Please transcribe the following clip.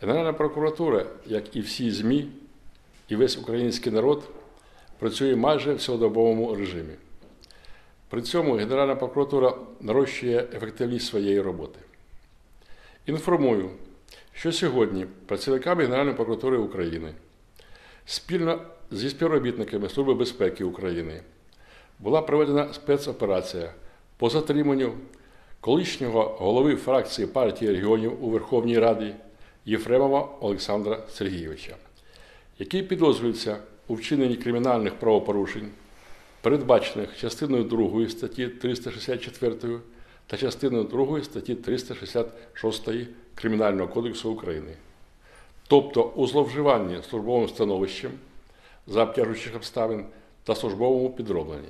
Генеральна прокуратура, як і всі ЗМІ, і весь український народ, працює майже в цілодобовому режимі. При цьому Генеральна прокуратура нарощує ефективність своєї роботи. Інформую, що сьогодні працівниками Генеральної прокуратури України спільно зі співробітниками Служби безпеки України була проведена спецоперація по затриманню колишнього голови фракції партії регіонів у Верховній Раді Єфремова Олександра Сергійовича, який підозрюється у вчиненні кримінальних правопорушень, передбачених частиною 2 статті 364 та частиною 2 статті 366 Кримінального кодексу України, тобто у зловживанні службовим становищем за обтяжуючих обставин та службовому підробленні.